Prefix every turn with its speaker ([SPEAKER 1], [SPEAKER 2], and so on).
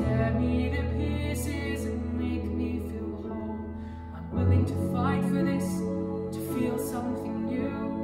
[SPEAKER 1] tear me to pieces and make me feel whole. I'm willing to fight for this, to feel something new.